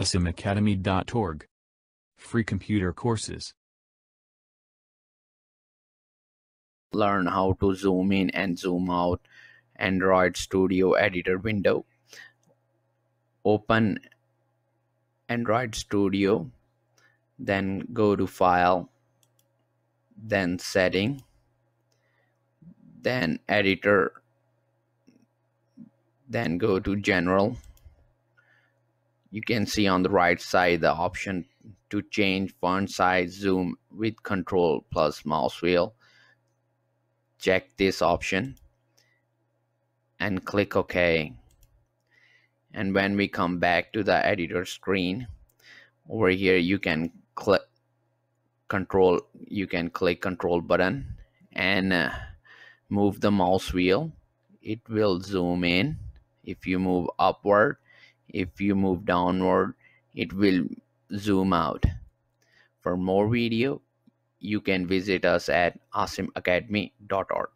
asimacademy.org. Free computer courses. learn how to zoom in and zoom out. Android studio editor window. Open android studio. Then go to file. Then setting. Then editor. Then go to general you can see on the right side the option to change font size zoom with control plus mouse wheel. Check this option and click OK. And when we come back to the editor screen over here you can click control you can click control button and uh, move the mouse wheel. It will zoom in. If you move upward if you move downward it will zoom out. For more video you can visit us at asimacademy.org